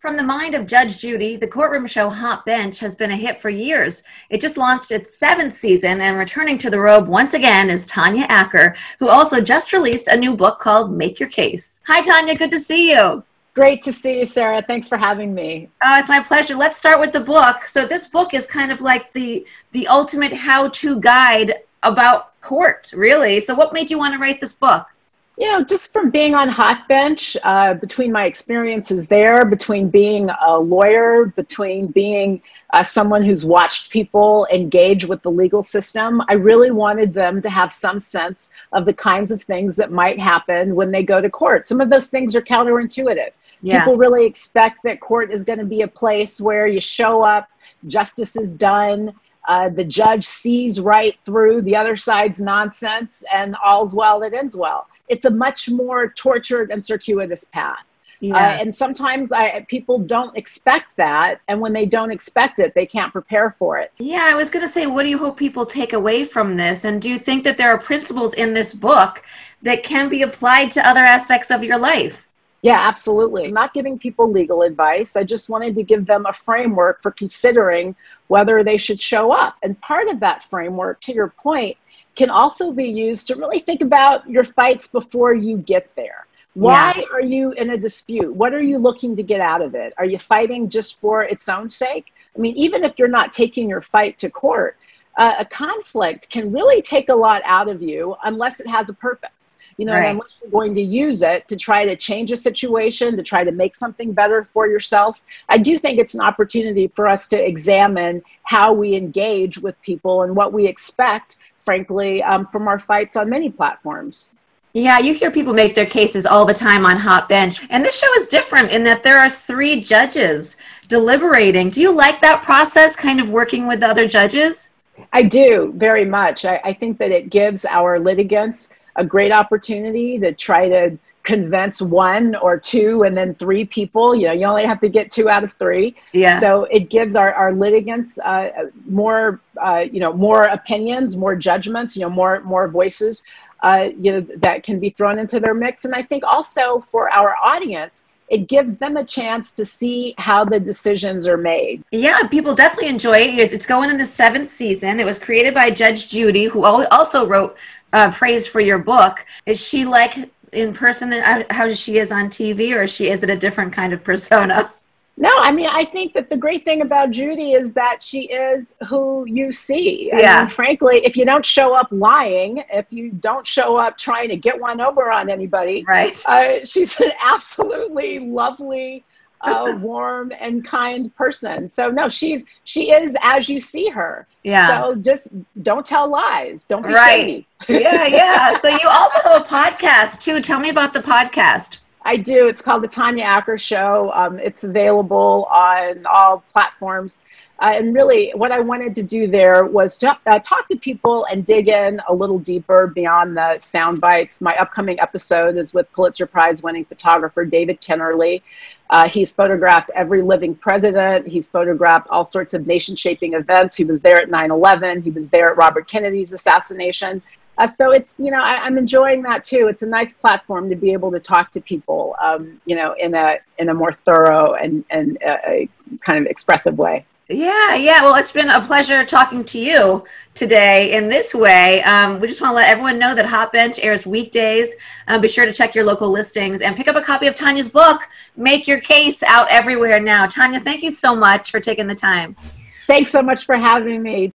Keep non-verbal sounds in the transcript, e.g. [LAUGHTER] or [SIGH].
From the mind of Judge Judy, the courtroom show Hot Bench has been a hit for years. It just launched its seventh season, and returning to the robe once again is Tanya Acker, who also just released a new book called Make Your Case. Hi, Tanya. Good to see you. Great to see you, Sara. Thanks for having me. Uh, it's my pleasure. Let's start with the book. So this book is kind of like the the ultimate how-to guide about court, really. So what made you want to write this book? You know, just from being on Hot Bench, uh, between my experiences there, between being a lawyer, between being uh, someone who's watched people engage with the legal system, I really wanted them to have some sense of the kinds of things that might happen when they go to court. Some of those things are counterintuitive. Yeah. People really expect that court is going to be a place where you show up, justice is done, uh, the judge sees right through the other side's nonsense, and all's well that ends well it's a much more tortured and circuitous path. Uh, yeah. Uh, and sometimes I, people don't expect that. And when they don't expect it, they can't prepare for it. Yeah, I was going to say, what do you hope people take away from this? And do you think that there are principles in this book that can be applied to other aspects of your life? Yeah, absolutely. I'm not giving people legal advice. I just wanted to give them a framework for considering whether they should show up. And part of that framework, to your point, can also be used to really think about your fights before you get there. Why yeah. are you in a dispute? What are you looking to get out of it? Are you fighting just for its own sake? I mean, even if you're not taking your fight to court, uh, a conflict can really take a lot out of you unless it has a purpose. You know, right. unless you're going to use it to try to change a situation, to try to make something better for yourself. I do think it's an opportunity for us to examine how we engage with people and what we expect frankly, um, from our fights on many platforms. Yeah, you hear people make their cases all the time on Hot Bench. And this show is different in that there are three judges deliberating. Do you like that process, kind of working with the other judges? I do very much. I, I think that it gives our litigants a great opportunity to try to convince one or two and then three people. You know you only have to get two out of three. Yeah so it gives our, our litigants uh, more uh, you know more opinions more judgments you know more more voices uh, you know that can be thrown into their mix. And i think also for our audience it gives them a chance to see how the decisions are made. Yeah, people definitely enjoy it. It's going in the seventh season. It was created by Judge Judy, who also wrote uh, praise for your book. Is she like in person how she is on TV, or is she is it a different kind of persona? [LAUGHS] No, I mean, I think that the great thing about Judy is that she is who you see. Yeah. Mean, frankly, if you don't show up lying, if you don't show up trying to get one over on anybody, right? Uh, she's an [LAUGHS] absolutely lovely, uh, [LAUGHS] warm and kind person. So no, she's she is as you see her. Yeah. So just don't tell lies. Don't be right. shady. yeah, yeah. [LAUGHS] So you also have a podcast too. Tell me about the podcast. I do. It's called the Tanya Acker Show. Um, it's available on all platforms. Uh, and really, what I wanted to do there was to, uh, talk to people and dig in a little deeper beyond the sound bites. My upcoming episode is with Pulitzer Prize winning photographer David Kennerly. Uh, he's photographed every living president. He's photographed all sorts of nation shaping events. He was there at 9 11. He was there at Robert Kennedy's assassination. Uh, so it's, you know, I, am enjoying that too. It's a nice platform to be able to talk to people, um, you know, in a, in a more thorough and, and a kind of expressive way. Yeah, yeah. Well, it's been a pleasure talking to you today in this way. Um, we just want to let everyone know that Hot Bench airs weekdays. Um, be sure to check your local listings and pick up a copy of Tanya's book, Make Your Case, out everywhere now. Tanya, thank you so much for taking the time. Thanks so much for having me.